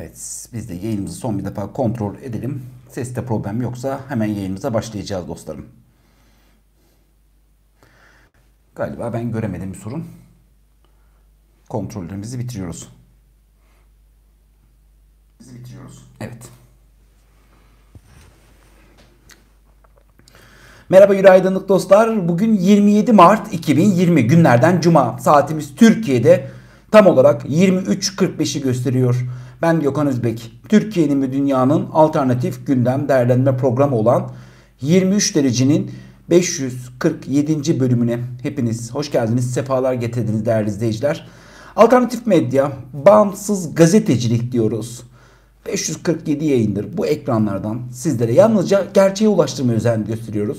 Evet biz de yayınımızı son bir defa kontrol edelim. Seste problem yoksa hemen yayınımıza başlayacağız dostlarım. Galiba ben göremedim bir sorun. Kontrollerimizi bitiriyoruz. Bizi bitiriyoruz. Evet. Merhaba günaydınlık dostlar. Bugün 27 Mart 2020 günlerden Cuma. Saatimiz Türkiye'de tam olarak 23.45'i gösteriyor. Ben Gökhan Özbek. Türkiye'nin ve dünyanın alternatif gündem değerlendirme programı olan 23 derecenin 547. bölümüne hepiniz hoş geldiniz, sefalar getirdiniz değerli izleyiciler. Alternatif medya, bağımsız gazetecilik diyoruz. 547 yayındır bu ekranlardan sizlere yalnızca gerçeğe ulaştırma özen gösteriyoruz.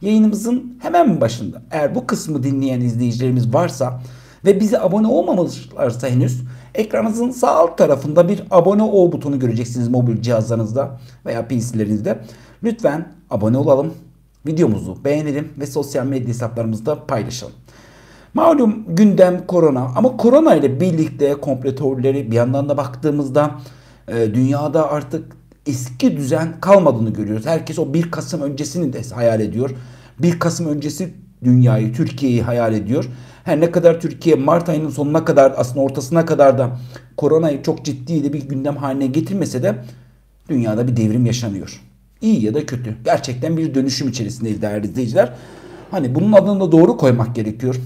Yayınımızın hemen başında eğer bu kısmı dinleyen izleyicilerimiz varsa ve bize abone olmamışlarsa henüz ekranınızın sağ alt tarafında bir abone ol butonu göreceksiniz mobil cihazlarınızda veya PC'lerinizde. Lütfen abone olalım, videomuzu beğenelim ve sosyal medya hesaplarımızda paylaşalım. Malum gündem korona ama korona ile birlikte kompletörleri bir yandan da baktığımızda e, dünyada artık eski düzen kalmadığını görüyoruz. Herkes o 1 Kasım öncesini de hayal ediyor. 1 Kasım öncesi dünyayı, Türkiye'yi hayal ediyor. Her ne kadar Türkiye Mart ayının sonuna kadar aslında ortasına kadar da koronayı çok ciddi de bir gündem haline getirmese de dünyada bir devrim yaşanıyor. İyi ya da kötü. Gerçekten bir dönüşüm içerisindeyiz değerli izleyiciler. Hani bunun adını da doğru koymak gerekiyor.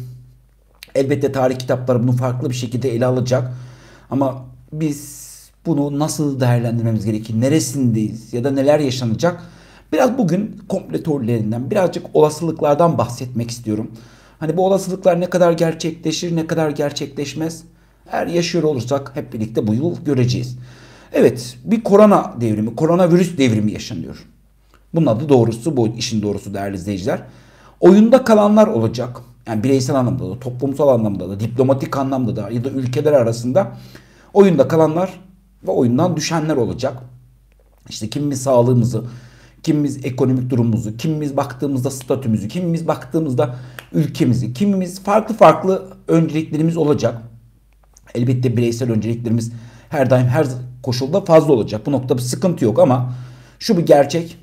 Elbette tarih kitapları bunu farklı bir şekilde ele alacak. Ama biz bunu nasıl değerlendirmemiz gerekir? Neresindeyiz? Ya da neler yaşanacak? Biraz bugün kompletörlerinden, birazcık olasılıklardan bahsetmek istiyorum. Hani bu olasılıklar ne kadar gerçekleşir, ne kadar gerçekleşmez? Eğer yaşıyor olursak hep birlikte bu yıl göreceğiz. Evet, bir korona devrimi, koronavirüs devrimi yaşanıyor. Bunun adı doğrusu, bu işin doğrusu değerli izleyiciler. Oyunda kalanlar olacak. Yani bireysel anlamda da, toplumsal anlamda da, diplomatik anlamda da ya da ülkeler arasında oyunda kalanlar ve oyundan düşenler olacak. İşte kimimiz sağlığımızı, kimimiz ekonomik durumumuzu, kimimiz baktığımızda statümüzü, kimimiz baktığımızda ülkemizi, kimimiz farklı farklı önceliklerimiz olacak. Elbette bireysel önceliklerimiz her daim her koşulda fazla olacak. Bu noktada bir sıkıntı yok ama şu bir gerçek.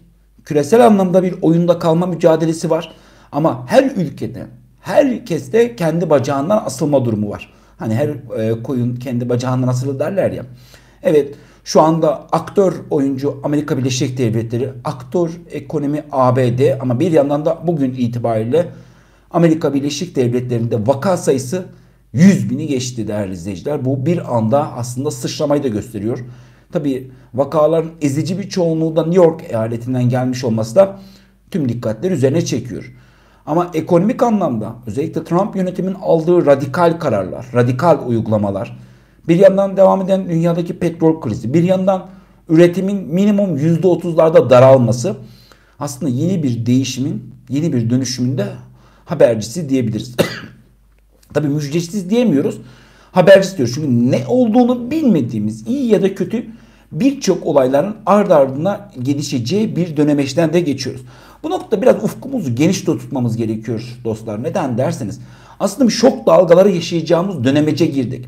Küresel anlamda bir oyunda kalma mücadelesi var. Ama her ülkede, herkeste kendi bacağından asılma durumu var. Hani her e, koyun kendi bacağından asılı derler ya. Evet şu anda aktör oyuncu Amerika Birleşik Devletleri, aktör ekonomi ABD ama bir yandan da bugün itibariyle Amerika Birleşik Devletleri'nde vaka sayısı 100 bini geçti değerli izleyiciler. Bu bir anda aslında sıçramayı da gösteriyor. Tabi vakaların ezici bir çoğunluğu da New York eyaletinden gelmiş olması da tüm dikkatleri üzerine çekiyor. Ama ekonomik anlamda özellikle Trump yönetiminin aldığı radikal kararlar, radikal uygulamalar, bir yandan devam eden dünyadaki petrol krizi, bir yandan üretimin minimum %30'larda daralması aslında yeni bir değişimin, yeni bir dönüşümün de habercisi diyebiliriz. Tabii müjdecisiz diyemiyoruz. Habercisi diyoruz. Çünkü ne olduğunu bilmediğimiz iyi ya da kötü birçok olayların ard ardına gelişeceği bir dönemeçten de geçiyoruz. Bu noktada biraz ufkumuzu geniş tutmamız gerekiyor dostlar. Neden derseniz aslında bir şok dalgaları yaşayacağımız dönemece girdik.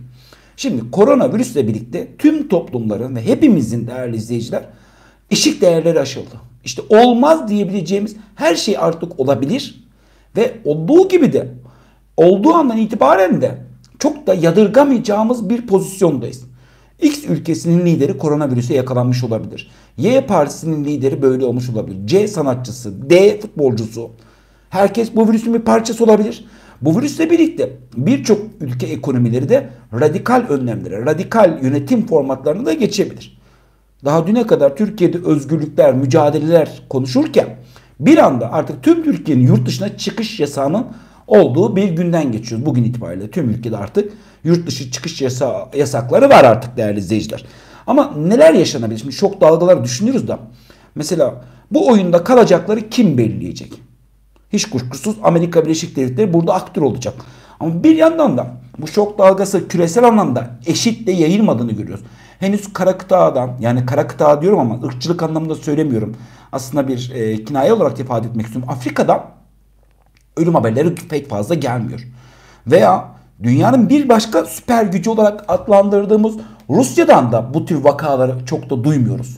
Şimdi koronavirüsle birlikte tüm toplumların ve hepimizin değerli izleyiciler eşik değerleri aşıldı. İşte olmaz diyebileceğimiz her şey artık olabilir ve olduğu gibi de olduğu andan itibaren de çok da yadırgamayacağımız bir pozisyondayız. X ülkesinin lideri koronavirüse yakalanmış olabilir. Y partisinin lideri böyle olmuş olabilir. C sanatçısı, D futbolcusu. Herkes bu virüsün bir parçası olabilir. Bu virüsle birlikte birçok ülke ekonomileri de radikal önlemlere, radikal yönetim formatlarına da geçebilir. Daha düne kadar Türkiye'de özgürlükler, mücadeleler konuşurken bir anda artık tüm Türkiye'nin yurt dışına çıkış yasağının olduğu bir günden geçiyoruz. Bugün itibariyle tüm ülkede artık yurt dışı çıkış yasa yasakları var artık değerli izleyiciler. Ama neler yaşanabilir? Şimdi şok dalgaları düşünürüz da. Mesela bu oyunda kalacakları kim belirleyecek? Hiç kuşkusuz Amerika Birleşik Devletleri burada aktör olacak. Ama bir yandan da bu şok dalgası küresel anlamda eşit de yayılmadığını görüyoruz. Henüz kara kıtadan yani kara kıta diyorum ama ırkçılık anlamında söylemiyorum. Aslında bir e, kinaye olarak ifade etmek istiyorum. Afrika'da ölüm haberleri pek fazla gelmiyor. Veya dünyanın bir başka süper gücü olarak adlandırdığımız Rusya'dan da bu tür vakaları çok da duymuyoruz.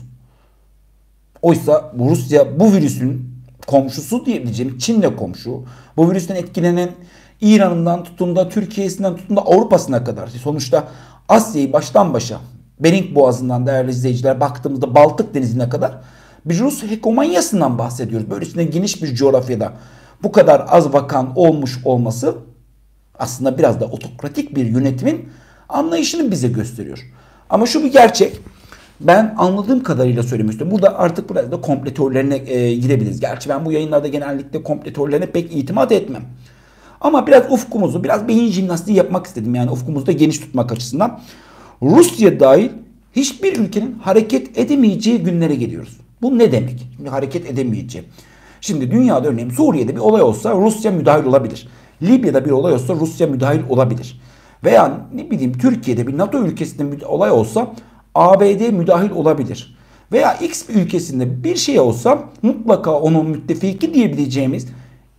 Oysa Rusya bu virüsün komşusu diyebileceğim Çin'le komşu. Bu virüsten etkilenen İran'ından tutun da Türkiye'sinden tutun da Avrupa'sına kadar. Sonuçta Asya'yı baştan başa Bering Boğazı'ndan değerli izleyiciler baktığımızda Baltık Denizi'ne kadar bir Rus hegemonyasından bahsediyoruz. Böylesine geniş bir coğrafyada bu kadar az vakan olmuş olması aslında biraz da otokratik bir yönetimin anlayışını bize gösteriyor. Ama şu bir gerçek. Ben anladığım kadarıyla söylemek istiyorum. Burada artık biraz da komple teorilerine e, girebiliriz. Gerçi ben bu yayınlarda genellikle komple teorilerine pek itimat etmem. Ama biraz ufkumuzu, biraz beyin jimnastiği yapmak istedim. Yani ufkumuzu da geniş tutmak açısından. Rusya dahil hiçbir ülkenin hareket edemeyeceği günlere geliyoruz. Bu ne demek? Şimdi hareket edemeyeceği. Şimdi dünyada örneğin Suriye'de bir olay olsa Rusya müdahil olabilir. Libya'da bir olay olsa Rusya müdahil olabilir. Veya ne bileyim Türkiye'de bir NATO ülkesinde bir olay olsa ABD müdahil olabilir. Veya X bir ülkesinde bir şey olsa mutlaka onun müttefiki diyebileceğimiz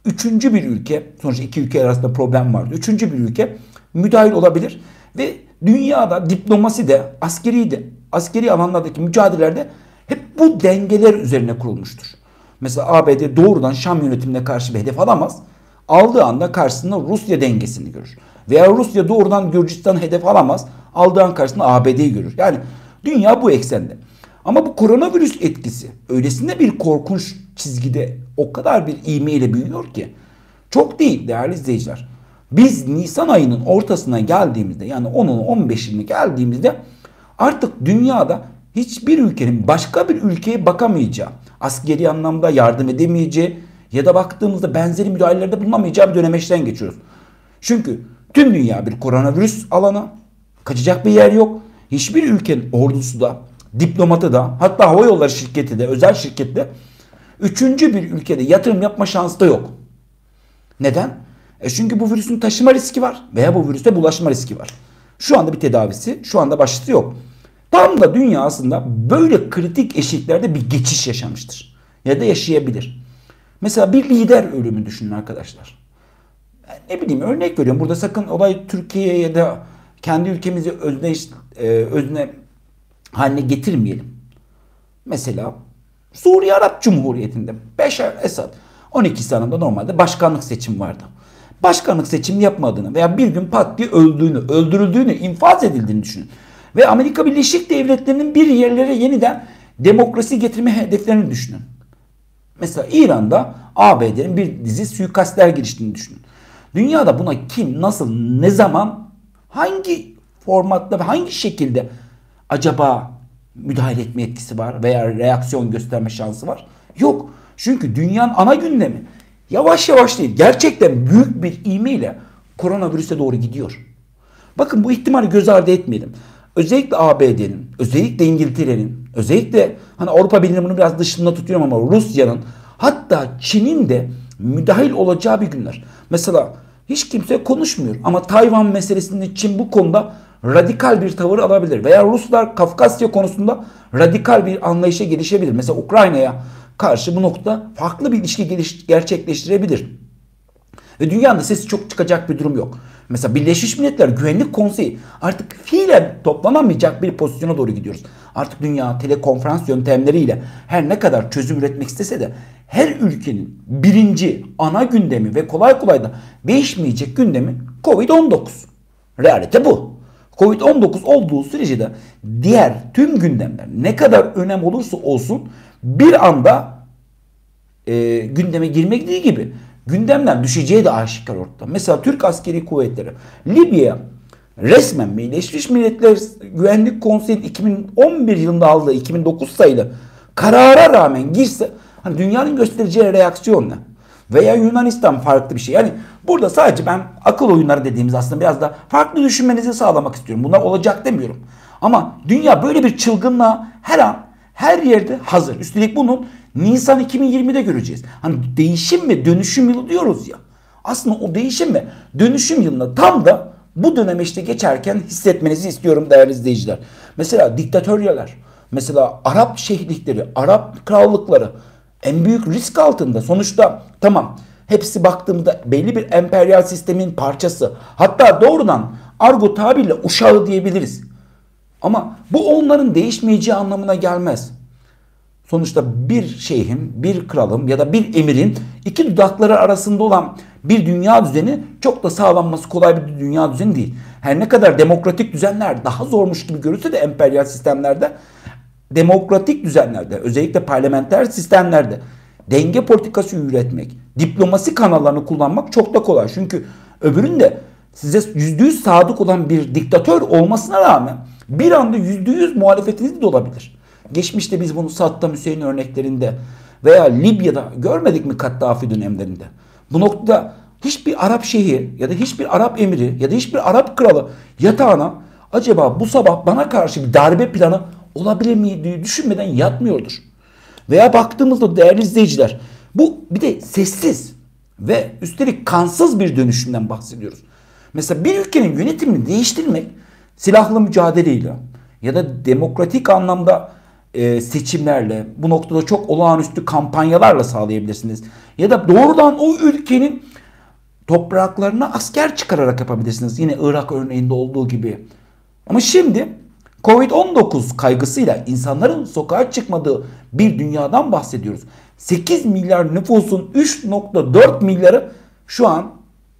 üçüncü bir ülke, sonuçta iki ülke arasında problem vardı. Üçüncü bir ülke müdahil olabilir. Ve dünyada diplomasi de, askeri de, askeri alanlardaki mücadelelerde hep bu dengeler üzerine kurulmuştur. Mesela ABD doğrudan Şam yönetimine karşı bir hedef alamaz. Aldığı anda karşısında Rusya dengesini görür. Veya Rusya doğrudan Gürcistan hedef alamaz. Aldığı an karşısında ABD'yi görür. Yani dünya bu eksende. Ama bu koronavirüs etkisi öylesine bir korkunç çizgide o kadar bir ivmeyle büyüyor ki çok değil değerli izleyiciler. Biz Nisan ayının ortasına geldiğimizde yani 10'un 15'ine geldiğimizde artık dünyada hiçbir ülkenin başka bir ülkeye bakamayacağı, askeri anlamda yardım edemeyeceği ya da baktığımızda benzeri müdahalelerde bulunamayacağı bir dönemeçten geçiyoruz. Çünkü tüm dünya bir koronavirüs alanı, kaçacak bir yer yok. Hiçbir ülkenin ordusu da, diplomatı da, hatta hava yolları şirketi de, özel şirkette üçüncü bir ülkede yatırım yapma şansı da yok. Neden? E çünkü bu virüsün taşıma riski var veya bu virüste bulaşma riski var. Şu anda bir tedavisi, şu anda başlısı yok. Tam da dünya aslında böyle kritik eşiklerde bir geçiş yaşamıştır. Ya da yaşayabilir. Mesela bir lider ölümü düşünün arkadaşlar. ne bileyim örnek veriyorum. Burada sakın olay Türkiye'ye ya da kendi ülkemizi özne, e, özne haline getirmeyelim. Mesela Suriye Arap Cumhuriyeti'nde Beşar Esad 12 sanında normalde başkanlık seçim vardı. Başkanlık seçim yapmadığını veya bir gün pat diye öldüğünü, öldürüldüğünü, infaz edildiğini düşünün. Ve Amerika Birleşik Devletleri'nin bir yerlere yeniden demokrasi getirme hedeflerini düşünün. Mesela İran'da ABD'nin bir dizi suikastler giriştiğini düşünün. Dünyada buna kim, nasıl, ne zaman, hangi formatta ve hangi şekilde acaba müdahale etme etkisi var veya reaksiyon gösterme şansı var? Yok. Çünkü dünyanın ana gündemi yavaş yavaş değil gerçekten büyük bir ivmeyle koronavirüse doğru gidiyor. Bakın bu ihtimali göz ardı etmeyelim. Özellikle ABD'nin, özellikle İngiltere'nin, özellikle hani Avrupa Birliği bunu biraz dışında tutuyorum ama Rusya'nın hatta Çin'in de müdahil olacağı bir günler. Mesela hiç kimse konuşmuyor ama Tayvan meselesinde Çin bu konuda radikal bir tavır alabilir. Veya Ruslar Kafkasya konusunda radikal bir anlayışa gelişebilir. Mesela Ukrayna'ya karşı bu nokta farklı bir ilişki geliş, gerçekleştirebilir. Ve dünyanın sesi çok çıkacak bir durum yok. Mesela Birleşmiş Milletler Güvenlik Konseyi artık fiilen toplanamayacak bir pozisyona doğru gidiyoruz. Artık dünya telekonferans yöntemleriyle her ne kadar çözüm üretmek istese de her ülkenin birinci ana gündemi ve kolay kolay da değişmeyecek gündemi Covid-19. Realite bu. Covid-19 olduğu sürece de diğer tüm gündemler ne kadar önem olursa olsun bir anda e, gündeme girmek değil gibi gündemden düşeceği de aşikar ortada. Mesela Türk askeri kuvvetleri Libya resmen Birleşmiş Milletler Güvenlik Konseyi'nin 2011 yılında aldığı 2009 sayılı karara rağmen girse hani dünyanın göstereceği reaksiyon ne? Veya Yunanistan farklı bir şey. Yani burada sadece ben akıl oyunları dediğimiz aslında biraz da farklı düşünmenizi sağlamak istiyorum. Bunlar olacak demiyorum. Ama dünya böyle bir çılgınlığa her an her yerde hazır. Üstelik bunun Nisan 2020'de göreceğiz. Hani değişim ve dönüşüm yılı diyoruz ya. Aslında o değişim ve dönüşüm yılında tam da bu döneme işte geçerken hissetmenizi istiyorum değerli izleyiciler. Mesela diktatöryalar, mesela Arap şehirlikleri, Arap krallıkları en büyük risk altında. Sonuçta tamam hepsi baktığımda belli bir emperyal sistemin parçası. Hatta doğrudan argo tabirle uşağı diyebiliriz. Ama bu onların değişmeyeceği anlamına gelmez. Sonuçta bir şeyhin, bir kralın ya da bir emirin iki dudakları arasında olan bir dünya düzeni çok da sağlanması kolay bir dünya düzeni değil. Her ne kadar demokratik düzenler daha zormuş gibi görülse de emperyal sistemlerde demokratik düzenlerde özellikle parlamenter sistemlerde denge politikası üretmek, diplomasi kanallarını kullanmak çok da kolay. Çünkü öbüründe size yüzde yüz sadık olan bir diktatör olmasına rağmen bir anda yüzde yüz muhalefetiniz de olabilir. Geçmişte biz bunu Saddam Hüseyin örneklerinde veya Libya'da görmedik mi Kaddafi dönemlerinde? Bu noktada hiçbir Arap şeyhi ya da hiçbir Arap emiri ya da hiçbir Arap kralı yatağına acaba bu sabah bana karşı bir darbe planı olabilir mi diye düşünmeden yatmıyordur. Veya baktığımızda değerli izleyiciler bu bir de sessiz ve üstelik kansız bir dönüşümden bahsediyoruz. Mesela bir ülkenin yönetimini değiştirmek silahlı mücadeleyle ya da demokratik anlamda e, seçimlerle bu noktada çok olağanüstü kampanyalarla sağlayabilirsiniz. Ya da doğrudan o ülkenin topraklarına asker çıkararak yapabilirsiniz. Yine Irak örneğinde olduğu gibi. Ama şimdi Covid-19 kaygısıyla insanların sokağa çıkmadığı bir dünyadan bahsediyoruz. 8 milyar nüfusun 3.4 milyarı şu an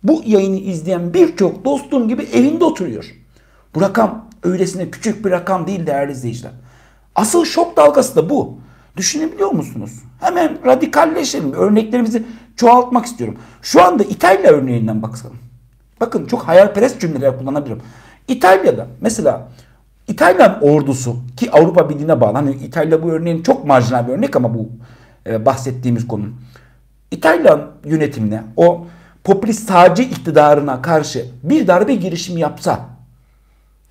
bu yayını izleyen birçok dostum gibi evinde oturuyor. Bu rakam öylesine küçük bir rakam değil değerli izleyiciler. Asıl şok dalgası da bu. Düşünebiliyor musunuz? Hemen radikalleşelim. Örneklerimizi çoğaltmak istiyorum. Şu anda İtalya örneğinden bakalım. Bakın çok hayalperest cümleler kullanabilirim. İtalya'da mesela İtalyan ordusu ki Avrupa Birliği'ne bağlı. Hani İtalya bu örneğin çok marjinal bir örnek ama bu e, bahsettiğimiz konu. İtalyan yönetimine o popülist sağcı iktidarına karşı bir darbe girişimi yapsa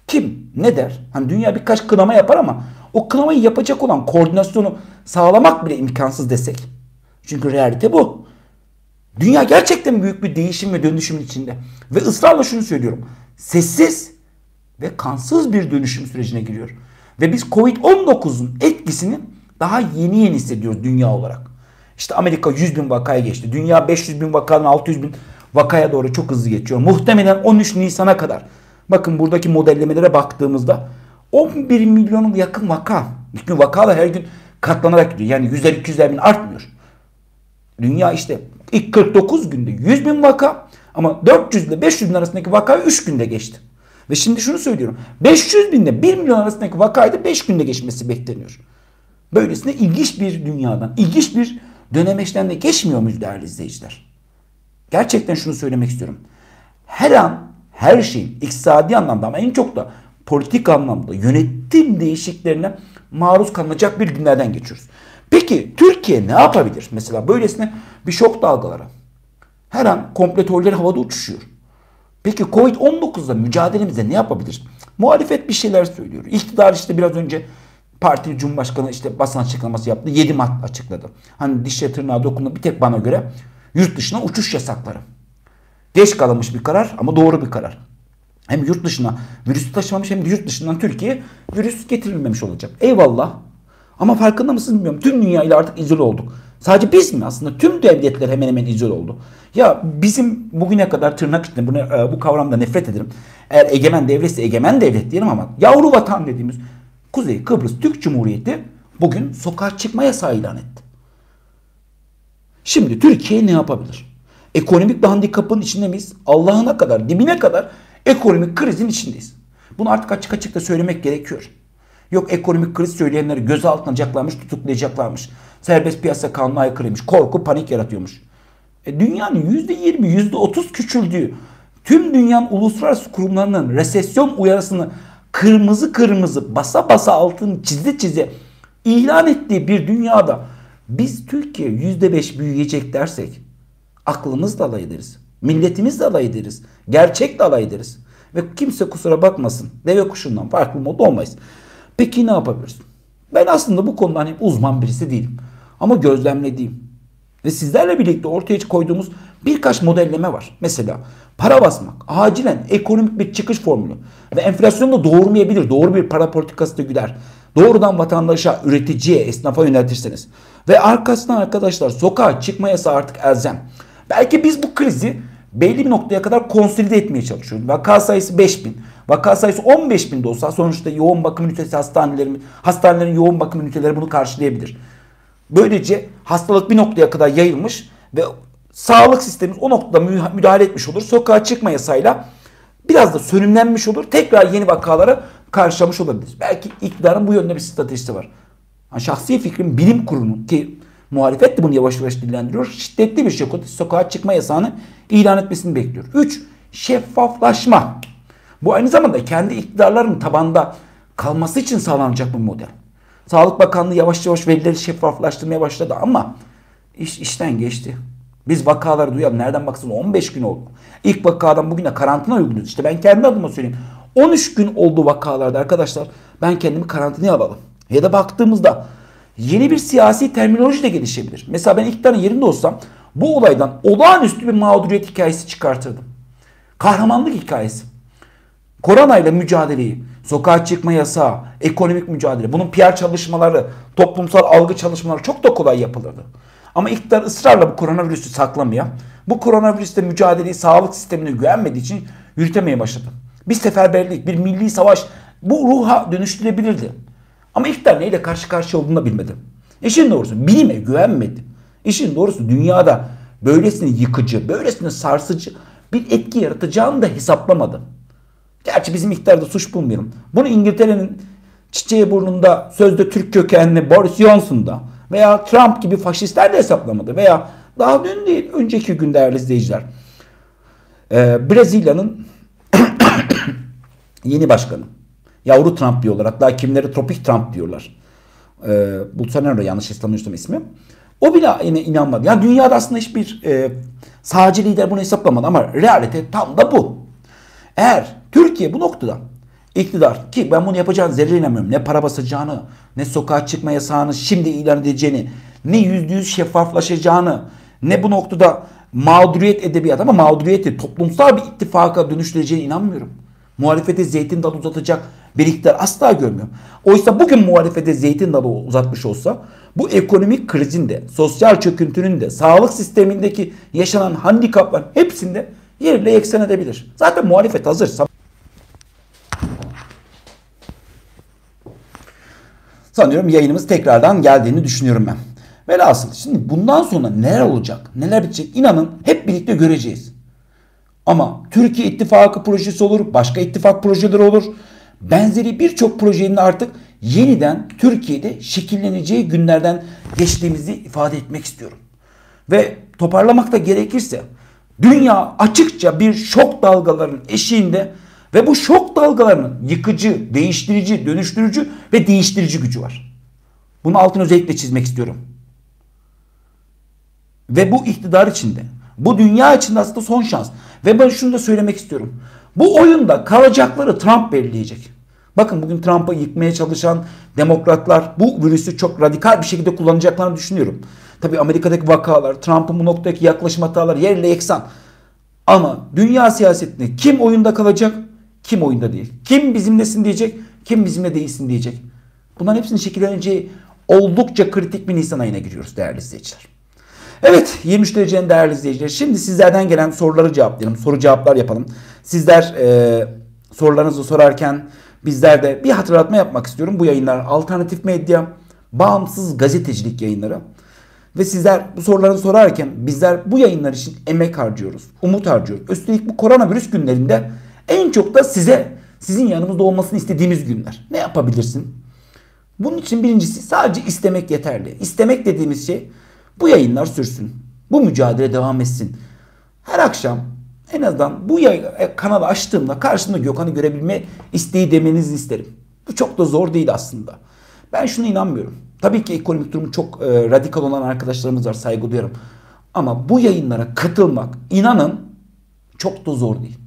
kim ne der? Hani dünya birkaç kınama yapar ama o kınamayı yapacak olan koordinasyonu sağlamak bile imkansız desek. Çünkü realite bu. Dünya gerçekten büyük bir değişim ve dönüşümün içinde. Ve ısrarla şunu söylüyorum. Sessiz ve kansız bir dönüşüm sürecine giriyor. Ve biz Covid-19'un etkisini daha yeni yeni hissediyoruz dünya olarak. İşte Amerika 100 bin vakaya geçti. Dünya 500 bin vakadan 600 bin vakaya doğru çok hızlı geçiyor. Muhtemelen 13 Nisan'a kadar. Bakın buradaki modellemelere baktığımızda 11 milyonun yakın vaka. Çünkü vakalar her gün katlanarak gidiyor. Yani 100'er 200'er bin artmıyor. Dünya işte ilk 49 günde 100 bin vaka ama 400 ile 500 bin arasındaki vaka 3 günde geçti. Ve şimdi şunu söylüyorum. 500 binle 1 milyon arasındaki vakaydı 5 günde geçmesi bekleniyor. Böylesine ilginç bir dünyadan, ilginç bir dönemeçten de geçmiyor muyuz değerli izleyiciler? Gerçekten şunu söylemek istiyorum. Her an her şeyin iktisadi anlamda ama en çok da politik anlamda yönetim değişikliklerine maruz kalınacak bir günlerden geçiyoruz. Peki Türkiye ne yapabilir? Mesela böylesine bir şok dalgaları. Her an kompletörler havada uçuşuyor. Peki Covid-19'la mücadelemizde ne yapabilir? Muhalefet bir şeyler söylüyor. İktidar işte biraz önce parti cumhurbaşkanı işte basın açıklaması yaptı. 7 Mart açıkladı. Hani dişe tırnağa dokundu bir tek bana göre yurt dışına uçuş yasakları. Geç kalınmış bir karar ama doğru bir karar. Hem yurt dışına virüsü taşımamış hem de yurt dışından Türkiye virüs getirilmemiş olacak. Eyvallah. Ama farkında mısınız bilmiyorum. Tüm dünya ile artık izole olduk. Sadece biz mi? Aslında tüm devletler hemen hemen izole oldu. Ya bizim bugüne kadar tırnak içinde bunu, e, bu kavramda nefret ederim. Eğer egemen devletse egemen devlet diyelim ama yavru vatan dediğimiz Kuzey Kıbrıs Türk Cumhuriyeti bugün sokağa çıkma yasağı ilan etti. Şimdi Türkiye ne yapabilir? Ekonomik bir handikapın içinde miyiz? Allah'ına kadar, dibine kadar ekonomik krizin içindeyiz. Bunu artık açık açık da söylemek gerekiyor. Yok ekonomik kriz söyleyenleri gözaltına alınacaklarmış, tutuklayacaklarmış. Serbest piyasa kanuna aykırıymış. Korku, panik yaratıyormuş. E, dünyanın %20, %30 küçüldüğü, tüm dünyanın uluslararası kurumlarının resesyon uyarısını kırmızı kırmızı basa basa altını çize çize ilan ettiği bir dünyada biz Türkiye %5 büyüyecek dersek aklımızla alay ederiz. Milletimizle alay ederiz. Gerçekle alay ederiz. Ve kimse kusura bakmasın. Deve kuşundan farklı modda olmayız. Peki ne yapabiliriz? Ben aslında bu konuda hani uzman birisi değilim. Ama gözlemlediğim ve sizlerle birlikte ortaya koyduğumuz birkaç modelleme var. Mesela para basmak, acilen ekonomik bir çıkış formülü ve enflasyonu da doğurmayabilir. Doğru bir para politikası da güder. Doğrudan vatandaşa, üreticiye, esnafa yöneltirseniz. Ve arkasından arkadaşlar sokağa çıkma yasağı artık elzem. Belki biz bu krizi belli bir noktaya kadar konsolide etmeye çalışıyoruz. Vaka sayısı 5000. Vaka sayısı 15 bin de olsa sonuçta yoğun bakım ünitesi hastanelerin, hastanelerin yoğun bakım üniteleri bunu karşılayabilir. Böylece hastalık bir noktaya kadar yayılmış ve sağlık sistemimiz o noktada müdahale etmiş olur. Sokağa çıkma yasayla biraz da sönümlenmiş olur. Tekrar yeni vakalara karşılamış olabilir. Belki iktidarın bu yönde bir stratejisi var. Yani şahsi fikrim bilim kurulunun ki muhalefet de bunu yavaş yavaş dillendiriyor. Şiddetli bir şekilde sokağa çıkma yasağını ilan etmesini bekliyor. 3. Şeffaflaşma. Bu aynı zamanda kendi iktidarların tabanda kalması için sağlanacak bir model. Sağlık Bakanlığı yavaş yavaş verileri şeffaflaştırmaya başladı ama iş işten geçti. Biz vakaları duyalım. Nereden baksanız 15 gün oldu. İlk vakadan bugüne karantina uyguluyoruz. İşte ben kendi adıma söyleyeyim. 13 gün oldu vakalarda arkadaşlar. Ben kendimi karantinaya alalım. Ya da baktığımızda yeni bir siyasi terminoloji de gelişebilir. Mesela ben iktidarın yerinde olsam bu olaydan olağanüstü bir mağduriyet hikayesi çıkartırdım. Kahramanlık hikayesi. Korona ile mücadeleyi, sokağa çıkma yasağı, ekonomik mücadele, bunun PR çalışmaları, toplumsal algı çalışmaları çok da kolay yapılırdı. Ama iktidar ısrarla bu koronavirüsü saklamaya, bu koronavirüsle mücadeleyi sağlık sistemine güvenmediği için yürütemeye başladı. Bir seferberlik, bir milli savaş bu ruha dönüştürebilirdi. Ama iktidar neyle karşı karşıya olduğunu da bilmedi. İşin doğrusu bilime güvenmedi. İşin doğrusu dünyada böylesine yıkıcı, böylesine sarsıcı bir etki yaratacağını da hesaplamadı. Gerçi bizim iktidarda suç bulmuyorum. Bunu İngiltere'nin çiçeği burnunda sözde Türk kökenli Boris Johnson'da veya Trump gibi faşistler de hesaplamadı. Veya daha dün değil önceki gün değerli izleyiciler. Ee, Brezilya'nın yeni başkanı. Yavru Trump diyorlar. Hatta kimleri tropik Trump diyorlar. Ee, Bolsonaro yanlış hesaplamıyorsam ismi. O bile yine inanmadı. Yani dünyada aslında hiçbir e, sağcı lider bunu hesaplamadı ama realite tam da bu. Eğer Türkiye bu noktada iktidar ki ben bunu yapacağını zerre inanmıyorum. Ne para basacağını, ne sokağa çıkma yasağını şimdi ilan edeceğini, ne yüzde yüz şeffaflaşacağını, ne bu noktada mağduriyet edebiyat ama mağduriyeti toplumsal bir ittifaka dönüştüreceğine inanmıyorum. Muhalefete zeytin dalı uzatacak bir iktidar asla görmüyorum. Oysa bugün muhalefete zeytin dalı uzatmış olsa bu ekonomik krizin de, sosyal çöküntünün de, sağlık sistemindeki yaşanan handikapların hepsinde yerle yeksen edebilir. Zaten muhalefet hazır. Sanıyorum yayınımız tekrardan geldiğini düşünüyorum ben. Velhasıl şimdi bundan sonra neler olacak, neler bitecek inanın hep birlikte göreceğiz. Ama Türkiye İttifakı projesi olur, başka ittifak projeleri olur. Benzeri birçok projenin artık yeniden Türkiye'de şekilleneceği günlerden geçtiğimizi ifade etmek istiyorum. Ve toparlamak da gerekirse dünya açıkça bir şok dalgalarının eşiğinde ve bu şok dalgalarının yıkıcı, değiştirici, dönüştürücü ve değiştirici gücü var. Bunu altını özellikle çizmek istiyorum. Ve bu iktidar içinde, bu dünya içinde aslında son şans. Ve ben şunu da söylemek istiyorum. Bu oyunda kalacakları Trump belirleyecek. Bakın bugün Trump'ı yıkmaya çalışan demokratlar bu virüsü çok radikal bir şekilde kullanacaklarını düşünüyorum. Tabi Amerika'daki vakalar, Trump'ın bu noktadaki yaklaşım hataları yerle eksan. Ama dünya siyasetinde kim oyunda kalacak, kim oyunda değil. Kim bizimlesin diyecek, kim bizimle değilsin diyecek. Bunların hepsinin şekilleneceği oldukça kritik bir Nisan ayına giriyoruz değerli izleyiciler. Evet 23 derecenin değerli izleyiciler. Şimdi sizlerden gelen soruları cevaplayalım. Soru cevaplar yapalım. Sizler e, sorularınızı sorarken bizler de bir hatırlatma yapmak istiyorum. Bu yayınlar alternatif medya, bağımsız gazetecilik yayınları. Ve sizler bu soruları sorarken bizler bu yayınlar için emek harcıyoruz, umut harcıyoruz. Üstelik bu koronavirüs günlerinde en çok da size, sizin yanımızda olmasını istediğimiz günler. Ne yapabilirsin? Bunun için birincisi sadece istemek yeterli. İstemek dediğimiz şey bu yayınlar sürsün. Bu mücadele devam etsin. Her akşam en azından bu e, kanalı açtığımda karşımda Gökhan'ı görebilme isteği demenizi isterim. Bu çok da zor değil aslında. Ben şuna inanmıyorum. Tabii ki ekonomik durumu çok e, radikal olan arkadaşlarımız var saygı duyarım. Ama bu yayınlara katılmak inanın çok da zor değil.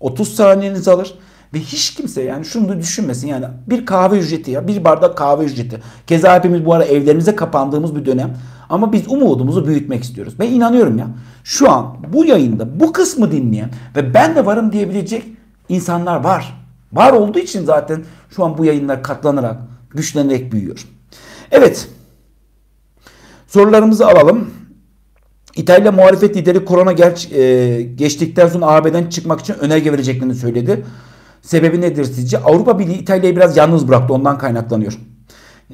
30 saniyenizi alır ve hiç kimse yani şunu da düşünmesin yani bir kahve ücreti ya bir bardak kahve ücreti. Keza hepimiz bu ara evlerimize kapandığımız bir dönem ama biz umudumuzu büyütmek istiyoruz. Ben inanıyorum ya şu an bu yayında bu kısmı dinleyen ve ben de varım diyebilecek insanlar var. Var olduğu için zaten şu an bu yayınlar katlanarak, güçlenerek büyüyor. Evet. Sorularımızı alalım. İtalya muhalefet lideri korona geç, e, geçtikten sonra AB'den çıkmak için önerge vereceklerini söyledi. Sebebi nedir sizce? Avrupa Birliği İtalya'yı biraz yalnız bıraktı ondan kaynaklanıyor.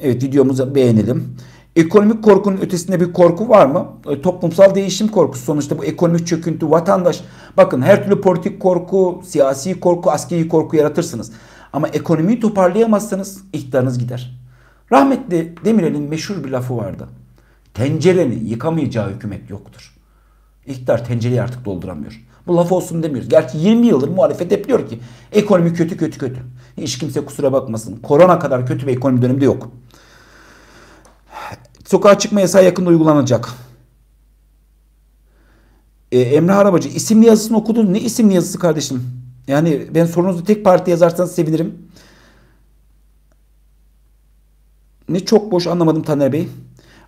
Evet videomuzu beğenelim. Ekonomik korkunun ötesinde bir korku var mı? E, toplumsal değişim korkusu sonuçta bu ekonomik çöküntü vatandaş. Bakın her türlü politik korku, siyasi korku, askeri korku yaratırsınız. Ama ekonomiyi toparlayamazsanız iktidarınız gider. Rahmetli Demirel'in meşhur bir lafı vardı. Tencereni yıkamayacağı hükümet yoktur. İktidar tencereyi artık dolduramıyor. Bu laf olsun demiyoruz. Gerçi 20 yıldır muhalefet hep diyor ki ekonomi kötü kötü kötü. Hiç kimse kusura bakmasın. Korona kadar kötü bir ekonomi döneminde yok. Sokağa çıkma yasağı yakında uygulanacak. Ee, Emre Arabacı isimli yazısını okudun. Ne isimli yazısı kardeşim? Yani ben sorunuzu tek parti yazarsanız sevinirim. Ne çok boş anlamadım Taner Bey.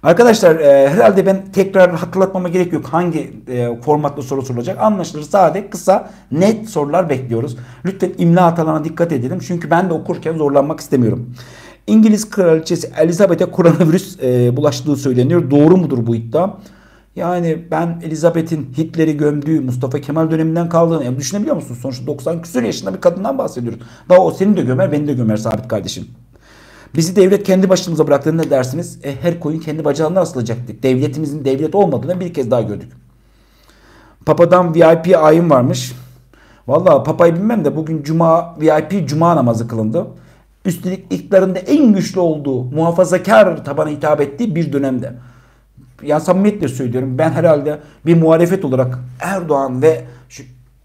Arkadaşlar e, herhalde ben tekrar hatırlatmama gerek yok hangi e, formatlı soru sorulacak. Anlaşılır, sade, kısa, net sorular bekliyoruz. Lütfen imla hatalarına dikkat edelim. Çünkü ben de okurken zorlanmak istemiyorum. İngiliz kraliçesi Elizabeth'e koronavirüs e, bulaştığı söyleniyor. Doğru mudur bu iddia? Yani ben Elizabeth'in Hitler'i gömdüğü Mustafa Kemal döneminden kaldığını yani düşünebiliyor musun? Sonuçta 90 küsur yaşında bir kadından bahsediyoruz. Daha o seni de gömer beni de gömer sabit kardeşim. Bizi devlet kendi başımıza bıraktığında ne dersiniz? E, her koyun kendi bacağından asılacaktık. Devletimizin devlet olmadığını bir kez daha gördük. Papa'dan VIP ayın varmış. Valla Papa'yı bilmem de bugün Cuma VIP Cuma namazı kılındı. Üstelik iktidarında en güçlü olduğu muhafazakar tabana hitap ettiği bir dönemde. Yani samimiyetle söylüyorum ben herhalde bir muhalefet olarak Erdoğan ve şu,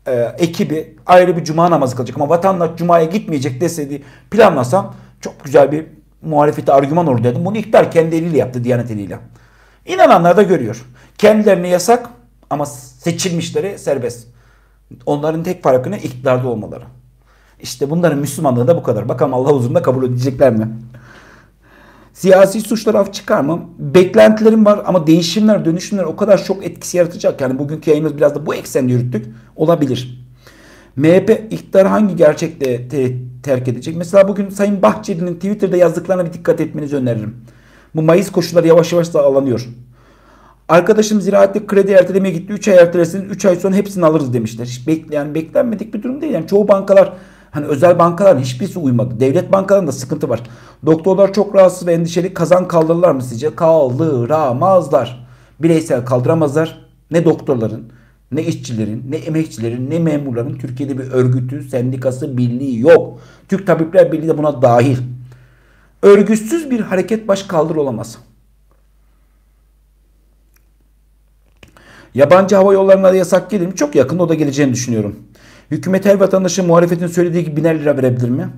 e, ekibi ayrı bir cuma namazı kılacak ama vatandaş cumaya gitmeyecek deseydi planlasam çok güzel bir muhalefeti argüman dedim. Bunu iktidar kendi eliyle yaptı Diyanet eliyle. İnananlar da görüyor. Kendilerine yasak ama seçilmişleri serbest. Onların tek farkı ne? İktidarda olmaları. İşte bunların Müslümanlığı da bu kadar. Bakalım Allah huzurunda kabul edecekler mi? Siyasi suçlar af çıkar mı? Beklentilerim var ama değişimler, dönüşümler o kadar çok etkisi yaratacak. Yani bugünkü yayınımız biraz da bu eksende yürüttük. Olabilir. MHP iktidarı hangi gerçekle te terk edecek? Mesela bugün Sayın Bahçeli'nin Twitter'da yazdıklarına bir dikkat etmenizi öneririm. Bu Mayıs koşulları yavaş yavaş sağlanıyor. Arkadaşım ziraatte kredi ertelemeye gitti. 3 ay ertelesiniz. 3 ay sonra hepsini alırız demişler. Hiç bekleyen, beklenmedik bir durum değil. Yani çoğu bankalar hani özel bankaların hiçbirisi uymadı. Devlet bankalarında sıkıntı var. Doktorlar çok rahatsız ve endişeli. Kazan kaldırırlar mı sizce? Kaldıramazlar. Bireysel kaldıramazlar. Ne doktorların, ne işçilerin, ne emekçilerin, ne memurların Türkiye'de bir örgütü, sendikası, birliği yok. Türk Tabipler Birliği de buna dahil. Örgütsüz bir hareket baş kaldır olamaz. Yabancı hava yollarına da yasak gelir mi? Çok yakın o da geleceğini düşünüyorum. Hükümet her vatandaşın muhalefetin söylediği gibi biner lira verebilir mi?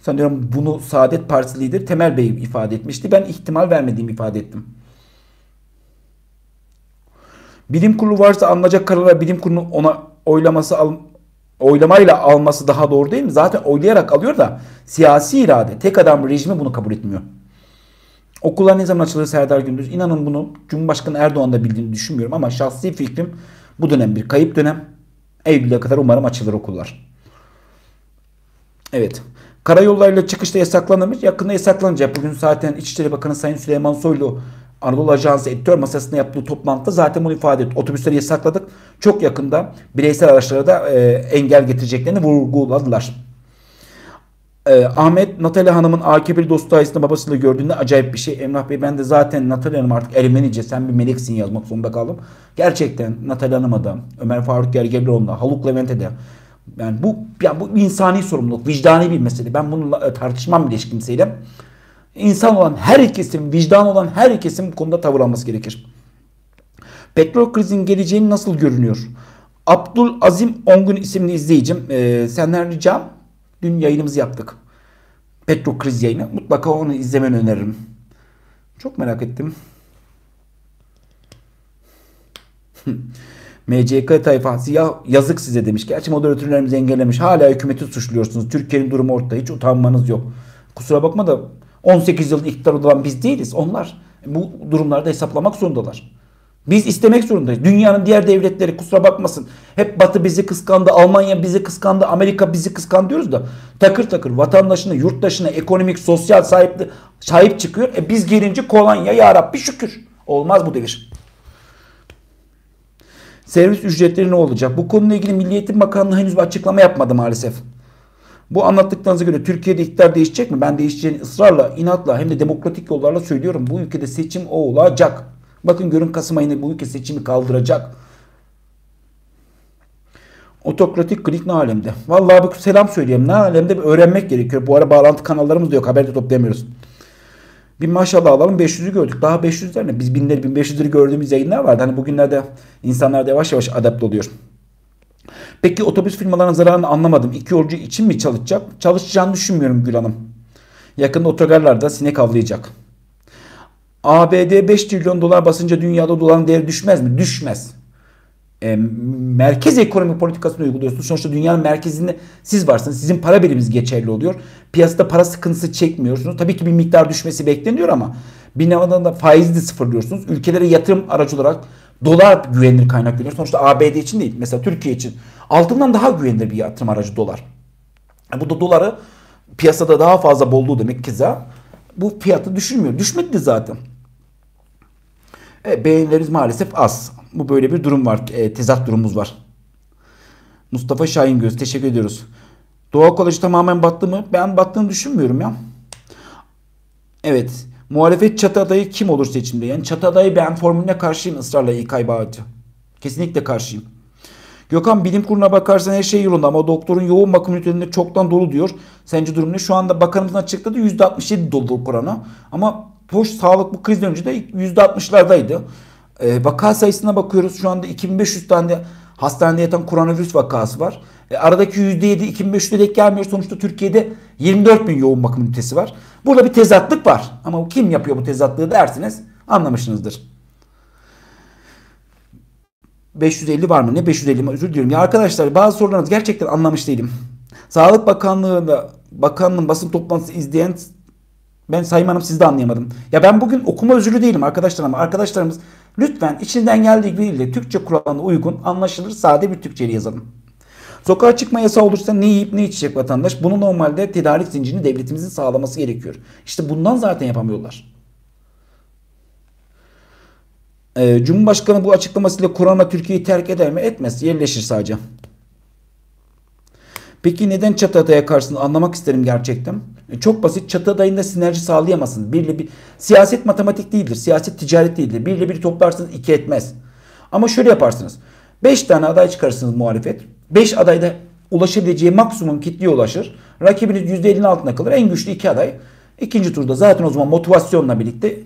Sanıyorum bunu Saadet Partisi lideri Temel Bey ifade etmişti. Ben ihtimal vermediğimi ifade ettim. Bilim kurulu varsa alınacak kararlar bilim kurulu ona oylaması al, oylamayla alması daha doğru değil mi? Zaten oylayarak alıyor da siyasi irade tek adam rejimi bunu kabul etmiyor. Okullar ne zaman açılır Serdar Gündüz? İnanın bunu Cumhurbaşkanı Erdoğan da bildiğini düşünmüyorum ama şahsi fikrim bu dönem bir kayıp dönem. Eylül'e kadar umarım açılır okullar. Evet. Karayollarıyla çıkışta yasaklanmış. Yakında yasaklanacak. Bugün zaten İçişleri Bakanı Sayın Süleyman Soylu Anadolu Ajansı editör masasında yaptığı toplantıda zaten bunu ifade etti. Otobüsleri yasakladık. Çok yakında bireysel araçlara da e, engel getireceklerini vurguladılar. E, Ahmet Natalya Hanım'ın AKP'li dostu sayesinde babasıyla gördüğünde acayip bir şey. Emrah Bey ben de zaten Natalya Hanım artık Ermenice sen bir meleksin yazmak zorunda kaldım. Gerçekten Natalya Hanım'a da Ömer Faruk Gergerlioğlu'na Haluk Levent'e de yani bu yani bu insani sorumluluk, vicdani bir mesele. Ben bununla e, tartışmam bile hiç kimseyle. İnsan olan her kesim, vicdan olan her kesim bu konuda tavır alması gerekir. Petrol krizinin geleceğini nasıl görünüyor? Abdul Azim Ongun isimli izleyicim e, senden ricam dün yayınımızı yaptık. Petrol kriz yayını. Mutlaka onu izlemeni öneririm. Çok merak ettim. MCK tayfası ya yazık size demiş. Gerçi moderatörlerimizi engellemiş. Hala hükümeti suçluyorsunuz. Türkiye'nin durumu ortada. Hiç utanmanız yok. Kusura bakma da 18 yıl iktidar olan biz değiliz. Onlar bu durumlarda hesaplamak zorundalar. Biz istemek zorundayız. Dünyanın diğer devletleri kusura bakmasın. Hep Batı bizi kıskandı, Almanya bizi kıskandı, Amerika bizi kıskandı diyoruz da takır takır vatandaşına, yurttaşına, ekonomik, sosyal sahip, sahip çıkıyor. E biz gelince kolonya ya Rabbi şükür. Olmaz bu devir. Servis ücretleri ne olacak? Bu konuyla ilgili Milli Eğitim Bakanlığı henüz bir açıklama yapmadı maalesef. Bu anlattıklarınıza göre Türkiye'de iktidar değişecek mi? Ben değişeceğini ısrarla, inatla hem de demokratik yollarla söylüyorum. Bu ülkede seçim olacak. Bakın görün Kasım ayında bu ülke seçimi kaldıracak. Otokratik klik ne alemde? Vallahi bir selam söyleyeyim. Ne alemde bir öğrenmek gerekiyor. Bu ara bağlantı kanallarımız da yok. Haber de toplayamıyoruz. Bir maşallah alalım 500'ü gördük. Daha 500'ler ne? Biz binleri 1500'leri gördüğümüz yayınlar vardı. Hani bugünlerde insanlar da yavaş yavaş adapte oluyor. Peki otobüs firmalarının zararını anlamadım. İki yolcu için mi çalışacak? Çalışacağını düşünmüyorum Gül Hanım. Yakında otogarlarda sinek avlayacak. ABD 5 trilyon dolar basınca dünyada doların değeri düşmez mi? Düşmez. E, merkez ekonomi politikasını uyguluyorsunuz. Sonuçta dünyanın merkezinde siz varsınız. Sizin para biriminiz geçerli oluyor. Piyasada para sıkıntısı çekmiyorsunuz. Tabii ki bir miktar düşmesi bekleniyor ama bir navadan da faizi de sıfırlıyorsunuz. Ülkelere yatırım aracı olarak dolar güvenilir kaynak görüyor. Sonuçta ABD için değil. Mesela Türkiye için altından daha güvenilir bir yatırım aracı dolar. E, bu da doları piyasada daha fazla bolluğu demek keza bu fiyatı düşürmüyor. Düşmedi zaten. E, beğenilerimiz maalesef az. Bu böyle bir durum var. E, tezat durumumuz var. Mustafa Şahingöz teşekkür ediyoruz. Doğa Koleji tamamen battı mı? Ben battığını düşünmüyorum ya. Evet. Muhalefet çatı adayı kim olur seçimde? Yani çatı adayı ben formülüne karşıyım ısrarla İlkay Bağcı. Kesinlikle karşıyım. Gökhan bilim kuruluna bakarsan her şey yolunda ama doktorun yoğun bakım ünitelerinde çoktan dolu diyor. Sence durum ne? Şu anda bakanımızın açıkladığı %67 dolu oranı. Ama hoş sağlık bu krizden önce de %60'lardaydı. E, vaka sayısına bakıyoruz. Şu anda 2500 tane hastanede yatan koronavirüs vakası var. E, aradaki %7 2500'e denk gelmiyor. Sonuçta Türkiye'de 24 bin yoğun bakım ünitesi var. Burada bir tezatlık var. Ama kim yapıyor bu tezatlığı dersiniz anlamışsınızdır. 550 var mı? Ne 550 mi? Özür diliyorum. Ya arkadaşlar bazı sorularınızı gerçekten anlamış değilim. Sağlık Bakanlığı'nda bakanlığın basın toplantısı izleyen ben Sayın Hanım siz de anlayamadım. Ya ben bugün okuma özürlü değilim arkadaşlar ama arkadaşlarımız lütfen içinden geldiği gibi Türkçe kuralına uygun anlaşılır sade bir Türkçeyle yazalım. Sokağa çıkma yasağı olursa ne yiyip ne içecek vatandaş? Bunu normalde tedarik zincirini devletimizin sağlaması gerekiyor. İşte bundan zaten yapamıyorlar. Ee, Cumhurbaşkanı bu açıklamasıyla Kur'an'la Türkiye'yi terk eder mi? Etmez. Yerleşir sadece. Peki neden çatı adaya karşısında anlamak isterim gerçekten. E çok basit çatı adayında sinerji sağlayamazsınız. Birle bir siyaset matematik değildir. Siyaset ticaret değildir. Birle bir toplarsınız iki etmez. Ama şöyle yaparsınız. 5 tane aday çıkarırsınız muhalefet. 5 adayda ulaşabileceği maksimum kitleye ulaşır. Rakibiniz %50'nin altında kalır. En güçlü iki aday. İkinci turda zaten o zaman motivasyonla birlikte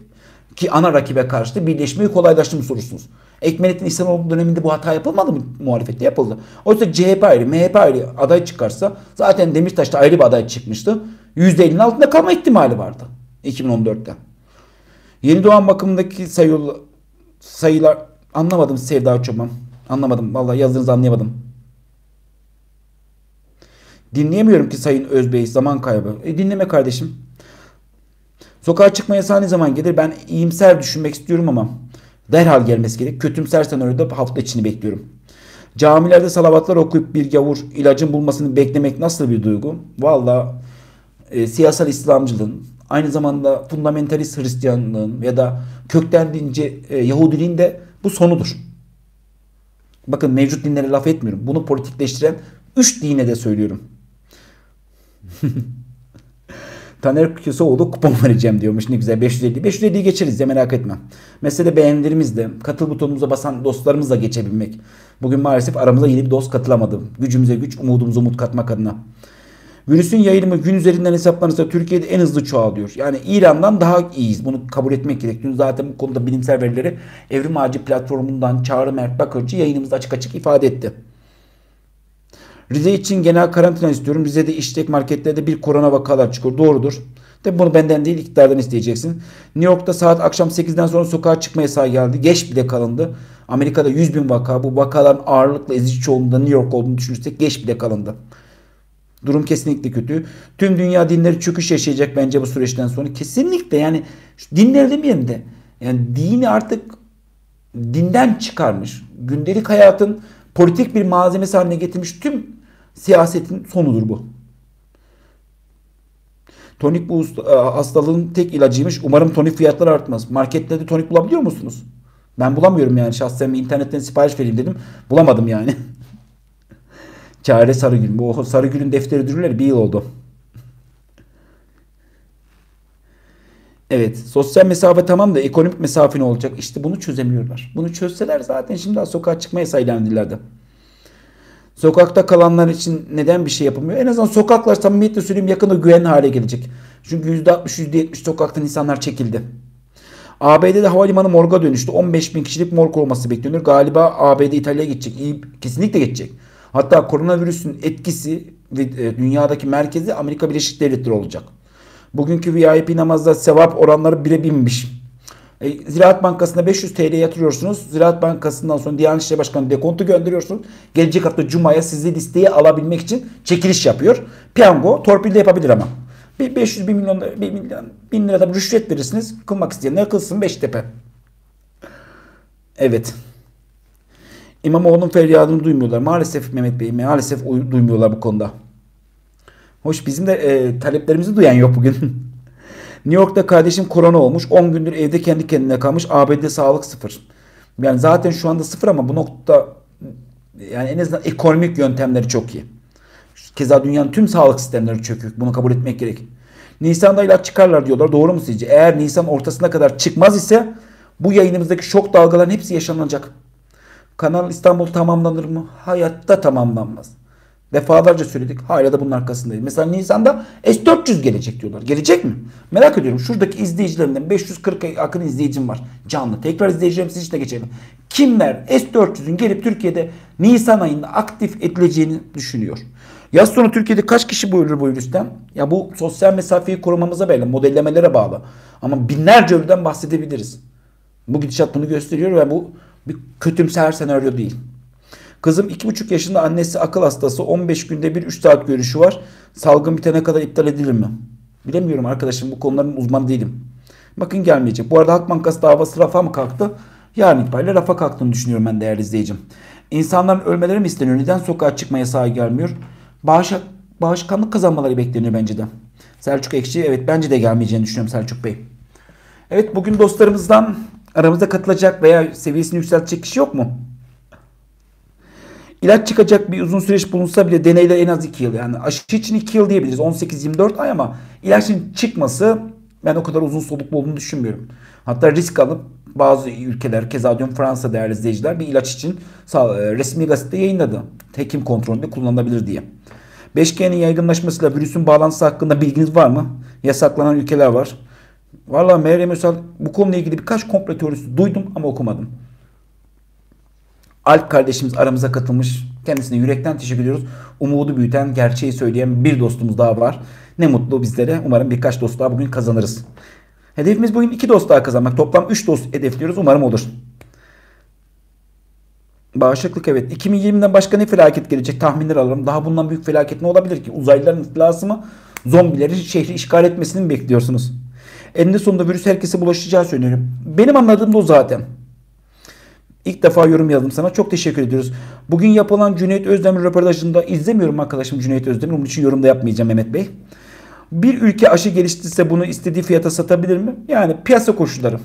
ki ana rakibe karşı birleşmeyi kolaylaştırmış olursunuz. Ekmelettin İhsanoğlu döneminde bu hata yapılmadı mı? Muhalefette yapıldı. Oysa CHP ayrı, MHP ayrı aday çıkarsa zaten Demirtaş'ta ayrı bir aday çıkmıştı. %50'nin altında kalma ihtimali vardı 2014'te. Yeni doğan bakımındaki sayı, sayılar anlamadım Sevda Çoban. Anlamadım. Vallahi yazdığınızı anlayamadım. Dinleyemiyorum ki Sayın Özbey zaman kaybı. E dinleme kardeşim. Sokağa çıkma yasağı ne zaman gelir? Ben iyimser düşünmek istiyorum ama derhal gelmesi gerek. Kötümser senaryoda hafta içini bekliyorum. Camilerde salavatlar okuyup bir gavur ilacın bulmasını beklemek nasıl bir duygu? Valla e, siyasal İslamcılığın aynı zamanda fundamentalist Hristiyanlığın ya da kökten dince e, Yahudiliğin de bu sonudur. Bakın mevcut dinlere laf etmiyorum. Bunu politikleştiren üç dine de söylüyorum. Taner Köseoğlu kupon vereceğim diyormuş. Ne güzel 550. 550'yi geçeriz ya merak etme. Mesele beğenilerimizle katıl butonumuza basan dostlarımızla geçebilmek. Bugün maalesef aramıza yeni bir dost katılamadı. Gücümüze güç, umudumuza umut katmak adına. Virüsün yayılımı gün üzerinden hesaplanırsa Türkiye'de en hızlı çoğalıyor. Yani İran'dan daha iyiyiz. Bunu kabul etmek gerek. Dün zaten bu konuda bilimsel verileri Evrim Ağacı platformundan Çağrı Mert Bakırcı yayınımızda açık açık ifade etti. Rize için genel karantina istiyorum. Rize'de işlek marketlerde bir korona vakalar çıkıyor. Doğrudur. Tabi bunu benden değil iktidardan isteyeceksin. New York'ta saat akşam 8'den sonra sokağa çıkma yasağı geldi. Geç bile kalındı. Amerika'da 100 bin vaka. Bu vakaların ağırlıkla ezici çoğunluğunda New York olduğunu düşünürsek geç bile kalındı. Durum kesinlikle kötü. Tüm dünya dinleri çöküş yaşayacak bence bu süreçten sonra. Kesinlikle yani dinler demeyelim de. Yani dini artık dinden çıkarmış. Gündelik hayatın politik bir malzemesi haline getirmiş tüm siyasetin sonudur bu. Tonik bu e, hastalığın tek ilacıymış. Umarım tonik fiyatları artmaz. Marketlerde tonik bulabiliyor musunuz? Ben bulamıyorum yani şahsen internetten sipariş vereyim dedim. Bulamadım yani. Çare Sarıgül. Bu Sarıgül'ün defteri dürürler bir yıl oldu. Evet sosyal mesafe tamam da ekonomik mesafe ne olacak? İşte bunu çözemiyorlar. Bunu çözseler zaten şimdi daha sokağa çıkma yasağı ilan edilirlerdi. Sokakta kalanlar için neden bir şey yapılmıyor? En azından sokaklar samimiyetle söyleyeyim yakında güvenli hale gelecek. Çünkü %60 %70 sokaktan insanlar çekildi. ABD'de havalimanı morga dönüştü. 15 bin kişilik morg olması bekleniyor. Galiba ABD İtalya'ya geçecek. İyi, kesinlikle geçecek. Hatta koronavirüsün etkisi ve e, dünyadaki merkezi Amerika Birleşik Devletleri olacak. Bugünkü VIP namazda sevap oranları bire binmiş. E, Ziraat Bankası'na 500 TL yatırıyorsunuz. Ziraat Bankası'ndan sonra Diyanet İşleri Başkanı dekontu gönderiyorsunuz. Gelecek hafta Cuma'ya sizi listeyi alabilmek için çekiliş yapıyor. Piyango torpilde yapabilir ama. Bir 500 bin milyon, 1 milyon, 1000 lirada bir rüşvet verirsiniz. Kılmak isteyenler kılsın Beştepe. Evet. İmamoğlu'nun feryadını duymuyorlar. Maalesef Mehmet Bey maalesef duymuyorlar bu konuda. Hoş bizim de e, taleplerimizi duyan yok bugün. New York'ta kardeşim korona olmuş. 10 gündür evde kendi kendine kalmış. ABD'de sağlık sıfır. Yani zaten şu anda sıfır ama bu noktada yani en azından ekonomik yöntemleri çok iyi. Keza dünyanın tüm sağlık sistemleri çökük. Bunu kabul etmek gerek. Nisan'da ilaç çıkarlar diyorlar. Doğru mu sizce? Eğer Nisan ortasına kadar çıkmaz ise bu yayınımızdaki şok dalgaların hepsi yaşanacak. Kanal İstanbul tamamlanır mı? Hayatta tamamlanmaz. Defalarca söyledik. Hala da bunun arkasındayız. Mesela Nisan'da S400 gelecek diyorlar. Gelecek mi? Merak ediyorum. Şuradaki izleyicilerimden 540 yakın izleyicim var. Canlı. Tekrar izleyicilerimiz için de geçelim. Kimler S400'ün gelip Türkiye'de Nisan ayında aktif edileceğini düşünüyor? Yaz sonu Türkiye'de kaç kişi bu bu virüsten? Ya bu sosyal mesafeyi korumamıza bağlı, modellemelere bağlı. Ama binlerce ölüden bahsedebiliriz. Bu gidişat bunu gösteriyor ve bu bir kötümser senaryo değil. Kızım 2,5 yaşında annesi akıl hastası 15 günde bir 3 saat görüşü var. Salgın bitene kadar iptal edilir mi? Bilemiyorum arkadaşım bu konuların uzmanı değilim. Bakın gelmeyecek. Bu arada Halk Bankası davası rafa mı kalktı? Yarın itibariyle rafa kalktığını düşünüyorum ben değerli izleyicim. İnsanların ölmeleri mi isteniyor? Neden sokağa çıkma yasağı gelmiyor? Bağış, bağışkanlık kazanmaları bekleniyor bence de. Selçuk Ekşi evet bence de gelmeyeceğini düşünüyorum Selçuk Bey. Evet bugün dostlarımızdan aramızda katılacak veya seviyesini yükseltecek kişi yok mu? İlaç çıkacak bir uzun süreç bulunsa bile deneyler en az 2 yıl. Yani aşı için 2 yıl diyebiliriz. 18-24 ay ama ilacın çıkması ben o kadar uzun soluklu olduğunu düşünmüyorum. Hatta risk alıp bazı ülkeler keza diyorum Fransa değerli izleyiciler bir ilaç için e, resmi gazete yayınladı. Hekim kontrolünde kullanılabilir diye. 5G'nin yaygınlaşmasıyla virüsün bağlantısı hakkında bilginiz var mı? Yasaklanan ülkeler var. Valla Meryem Özal bu konuyla ilgili birkaç komplo teorisi duydum ama okumadım. Alp kardeşimiz aramıza katılmış. Kendisine yürekten teşekkür ediyoruz. Umudu büyüten, gerçeği söyleyen bir dostumuz daha var. Ne mutlu bizlere. Umarım birkaç dost daha bugün kazanırız. Hedefimiz bugün iki dost daha kazanmak. Toplam üç dost hedefliyoruz. Umarım olur. Bağışıklık evet. 2020'den başka ne felaket gelecek tahminler alalım. Daha bundan büyük felaket ne olabilir ki? Uzaylıların istilası mı? Zombilerin şehri işgal etmesini mi bekliyorsunuz? Eninde sonunda virüs herkese bulaşacağı söyleniyor. Benim anladığım da o zaten. İlk defa yorum yazdım sana. Çok teşekkür ediyoruz. Bugün yapılan Cüneyt Özdemir röportajında izlemiyorum arkadaşım Cüneyt Özdemir. Onun için yorum da yapmayacağım Mehmet Bey. Bir ülke aşı geliştirirse bunu istediği fiyata satabilir mi? Yani piyasa koşulları.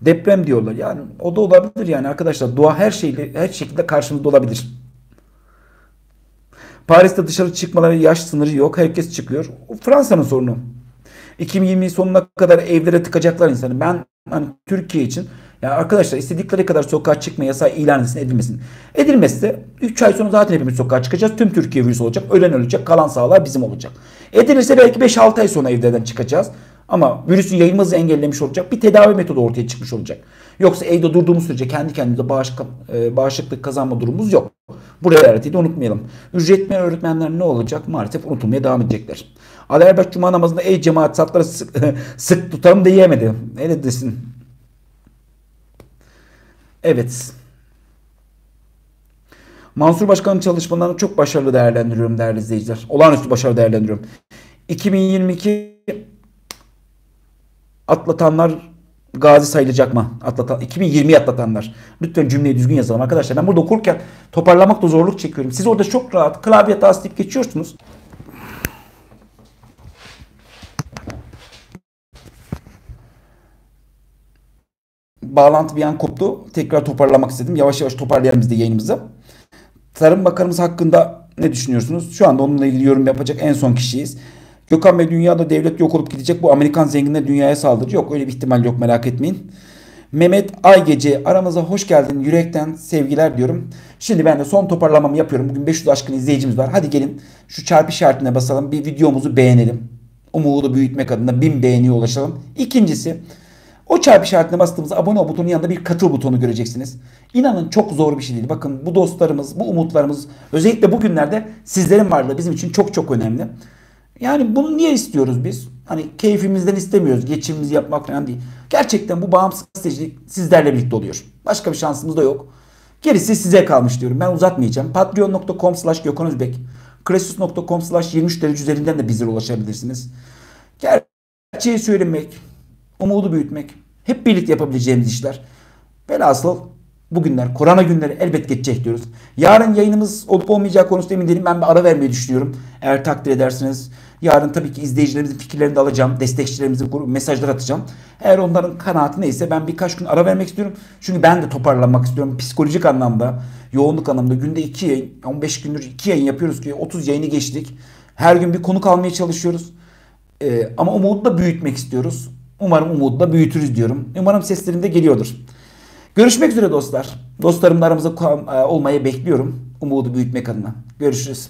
Deprem diyorlar. Yani o da olabilir yani arkadaşlar. Doğa her şeyle her şekilde karşımızda olabilir. Paris'te dışarı çıkmaları yaş sınırı yok. Herkes çıkıyor. Fransa'nın sorunu. 2020 sonuna kadar evlere tıkacaklar insanı. Ben hani Türkiye için ya arkadaşlar istedikleri kadar sokağa çıkma yasağı ilan edilsin edilmesin. Edilmezse 3 ay sonra zaten hepimiz sokağa çıkacağız. Tüm Türkiye virüs olacak. Ölen ölecek. Kalan sağlar bizim olacak. Edilirse belki 5-6 ay sonra evden çıkacağız. Ama virüsün yayılması engellemiş olacak. Bir tedavi metodu ortaya çıkmış olacak. Yoksa evde durduğumuz sürece kendi kendimize bağışıklık, e, bağışıklık kazanma durumumuz yok. Bu realiteyi de unutmayalım. Ücretli öğretmenler ne olacak? Maalesef unutulmaya devam edecekler. Ali Erbek Cuma namazında ey cemaat satları sık, sık tutalım diyemedi. Ne desin? Evet. Mansur Başkan'ın çalışmalarını çok başarılı değerlendiriyorum değerli izleyiciler. Olağanüstü başarılı değerlendiriyorum. 2022 atlatanlar gazi sayılacak mı? Atlatan, 2020'yi atlatanlar. Lütfen cümleyi düzgün yazalım arkadaşlar. Ben burada okurken toparlamakta zorluk çekiyorum. Siz orada çok rahat klavye tasdip geçiyorsunuz. Bağlantı bir an koptu. Tekrar toparlamak istedim. Yavaş yavaş toparlayalım biz de yayınımızı. Tarım Bakanımız hakkında ne düşünüyorsunuz? Şu anda onunla ilgili yorum yapacak en son kişiyiz. Gökhan Bey dünyada devlet yok olup gidecek. Bu Amerikan zenginler dünyaya saldırı. Yok öyle bir ihtimal yok merak etmeyin. Mehmet Aygece aramıza hoş geldin. Yürekten sevgiler diyorum. Şimdi ben de son toparlamamı yapıyorum. Bugün 500 aşkın izleyicimiz var. Hadi gelin şu çarpı işaretine basalım. Bir videomuzu beğenelim. Umudu büyütmek adına 1000 beğeniye ulaşalım. İkincisi o çarpı işaretine bastığımızda abone ol butonun yanında bir katıl butonu göreceksiniz. İnanın çok zor bir şey değil. Bakın bu dostlarımız, bu umutlarımız özellikle bugünlerde sizlerin varlığı bizim için çok çok önemli. Yani bunu niye istiyoruz biz? Hani keyfimizden istemiyoruz. Geçimimizi yapmak falan değil. Gerçekten bu bağımsız gazetecilik sizlerle birlikte oluyor. Başka bir şansımız da yok. Gerisi size kalmış diyorum. Ben uzatmayacağım. Patreon.com slash Gökhan Özbek. Kresus.com slash 23 derece üzerinden de bizlere ulaşabilirsiniz. Gerçeği söylemek, umudu büyütmek, hep birlikte yapabileceğimiz işler. Velhasıl bugünler, korona günleri elbet geçecek diyoruz. Yarın yayınımız olup olmayacağı konusunda emin değilim. Ben bir ara vermeyi düşünüyorum. Eğer takdir edersiniz. Yarın tabii ki izleyicilerimizin fikirlerini de alacağım. Destekçilerimize mesajlar atacağım. Eğer onların kanaati neyse ben birkaç gün ara vermek istiyorum. Çünkü ben de toparlanmak istiyorum. Psikolojik anlamda, yoğunluk anlamda günde 2 yayın, 15 gündür 2 yayın yapıyoruz ki 30 yayını geçtik. Her gün bir konuk almaya çalışıyoruz. Ee, ama umudu da büyütmek istiyoruz. Umarım umudu da büyütürüz diyorum. Umarım seslerim de geliyordur. Görüşmek üzere dostlar. Dostlarımla aramızda olmayı bekliyorum. Umudu büyütmek adına. Görüşürüz.